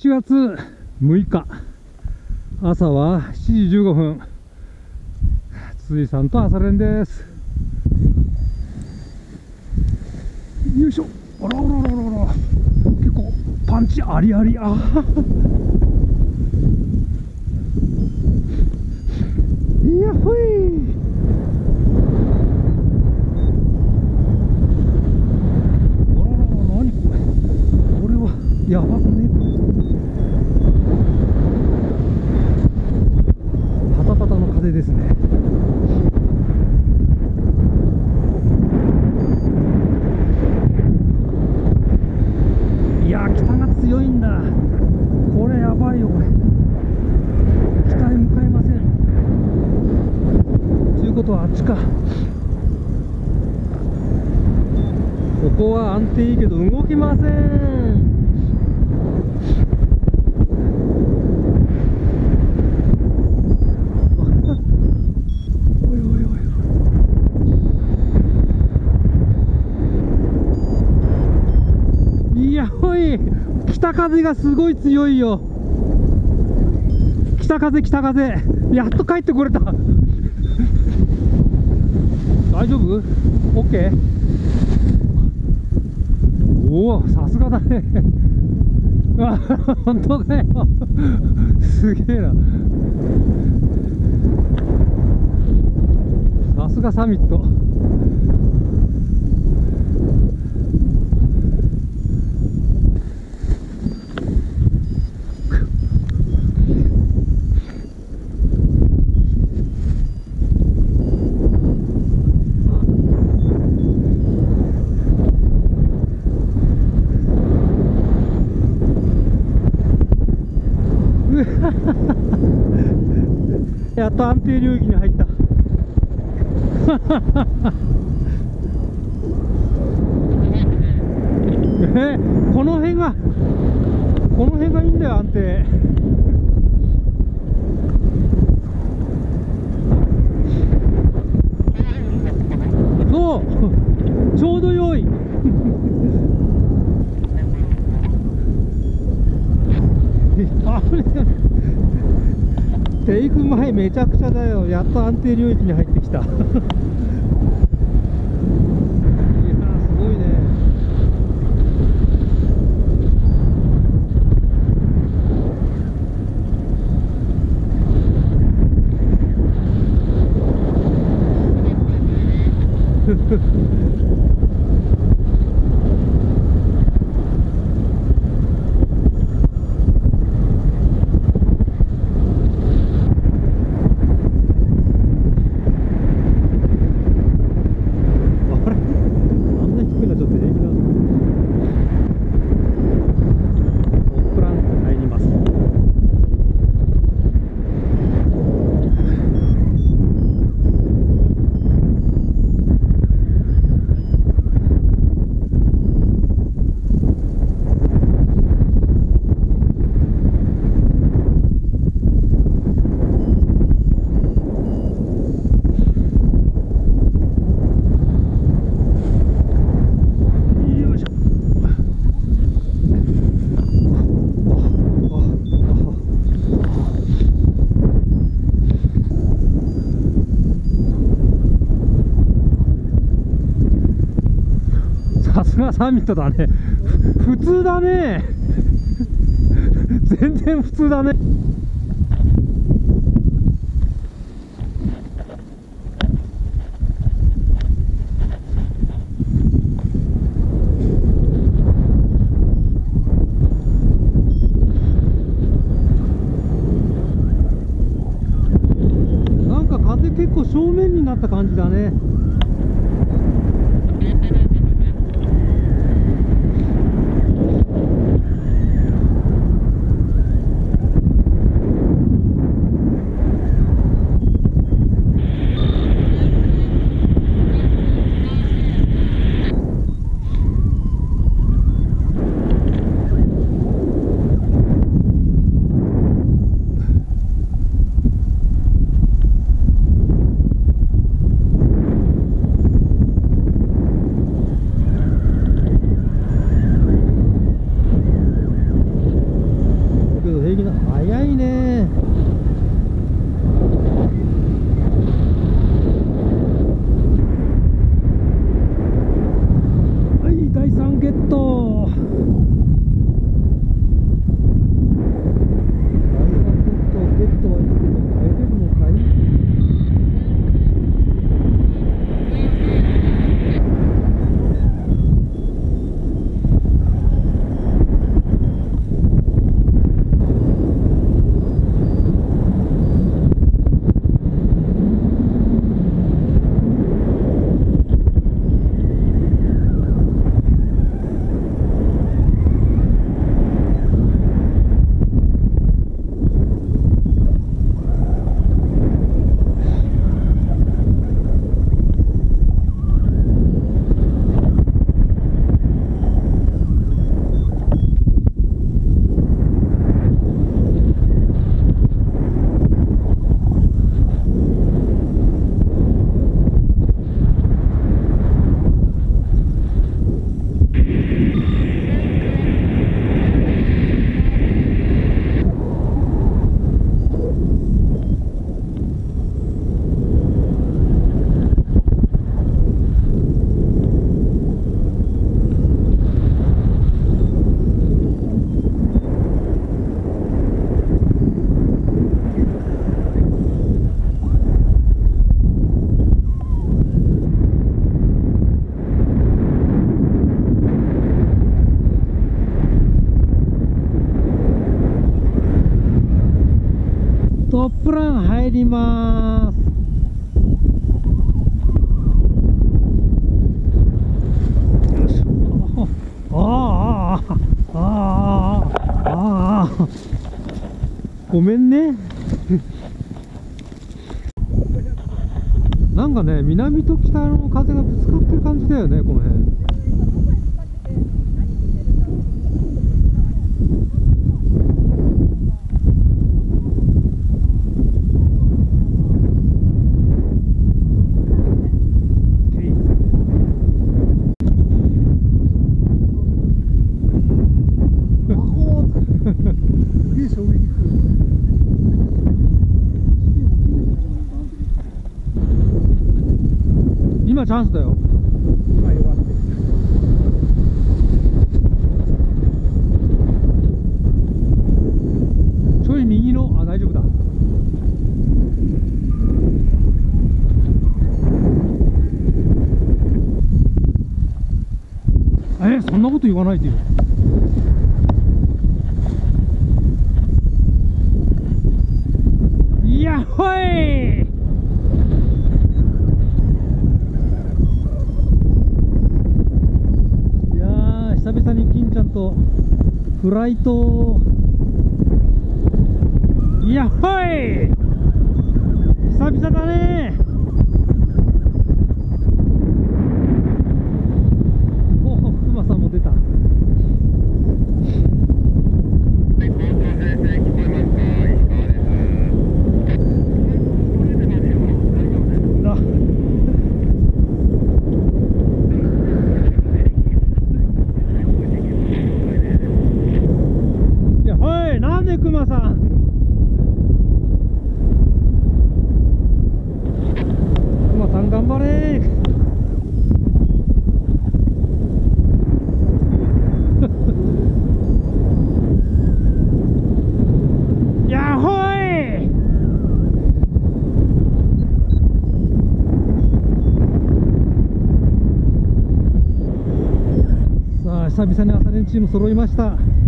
11月6日。朝は7時15分。筒井さんと朝練です。よいしょ。あらあらあらあら。結構パンチありあり。あいやほい。あららら。何これ。これはやばくねパタパタの風ですねいや北が強いんだこれやばいよこれ北へ向かいませんということはあっちかここは安定いいけど動きませんやおい。北風がすごい強いよ。北風北風。やっと帰ってこれた。大丈夫 ?OK? おおさすがだね。あ 本当だよ。すげえな。さすがサミットやっと安定領域に入った。えこの辺がこの辺がいいんだよ安定。そうちょうど良いあぶね前めちゃくちゃだよ。やっと安定領域に入ってきた。いやー すごいねあれあんな低いのちょっと平気なのトップランク入りますよいしょサミットだね。普通だね。全然普通だね。なんか風結構正面になった感じだね。帰ります。よし。ああああああごめんね。なんかね南と北の風がぶつかってる感じだよねこの辺。今チャンスだよ。今弱ってる。ちょい右のあ大丈夫だ。えそんなこと言わないでよやっほいいやー久々に金ちゃんとフライト。やっほい久々だねおおクマさんも出たあいやおいなんでクマさんクマさん頑張れやっほいさあ久々に朝練チーム揃いました。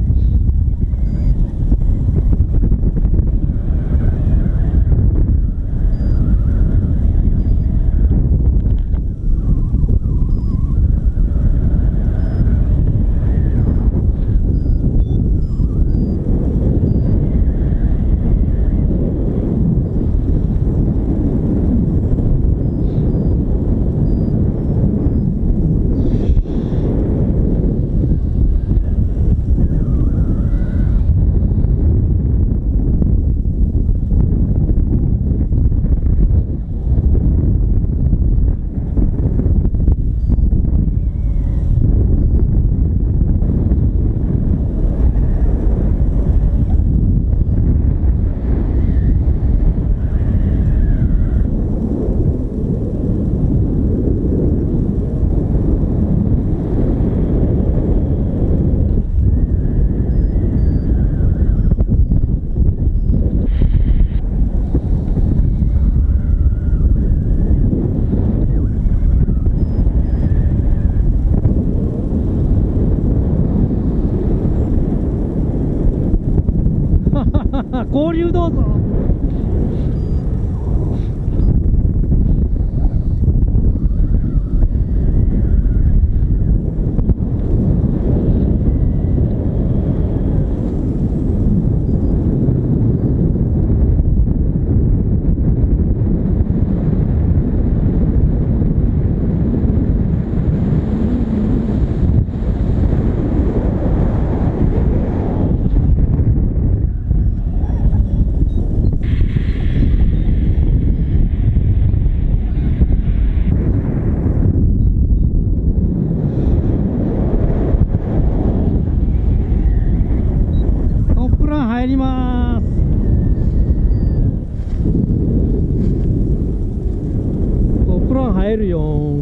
トップラン入るよ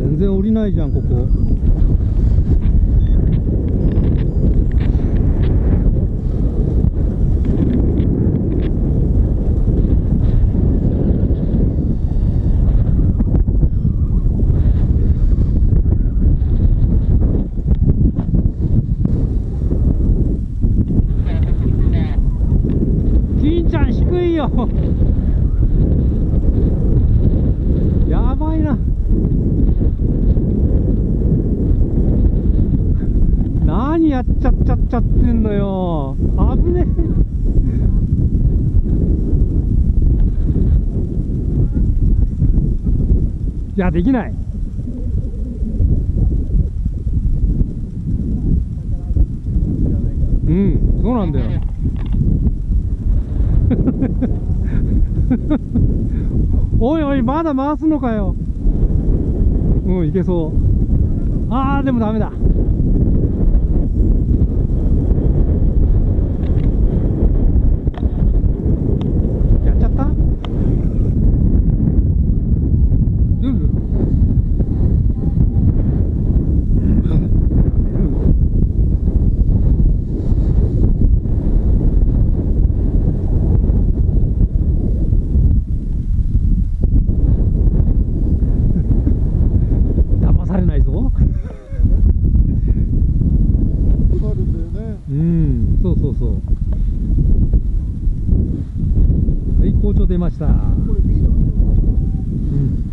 全然降りないじゃんここやっちゃっちゃっちゃってんのよ。危ねえ。いやできない。うんそうなんだよ。おいおいまだ回すのかよ。うんいけそう。あーでもダメだやっちゃったルル騙されないぞあるんだよねうんそうそうそうはい校長出ましたこれビールうん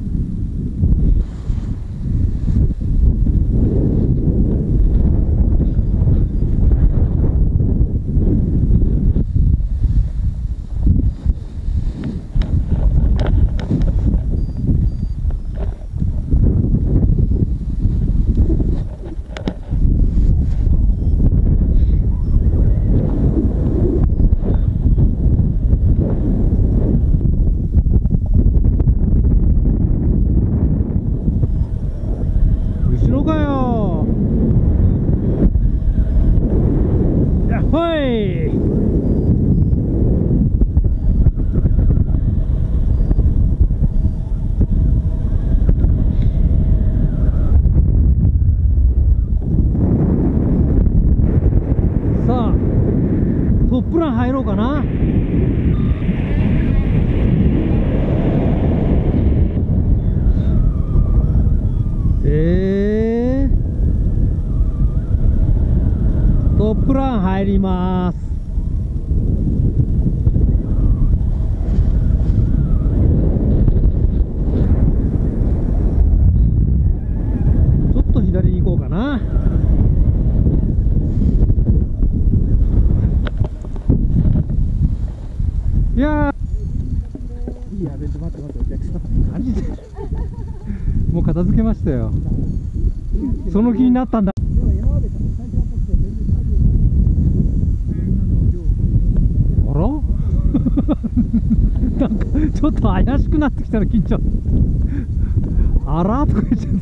後ろかよやっほいさあトップラン入ろうかな。えー、トップラン入りますちょっと左に行こうかないやいいやべんと待って待ってお客さん何でもう片付けましたよ。その気になったんだ。ないあら？なんかちょっと怪しくなってきたら切っちゃうあら？とか言っちゃっ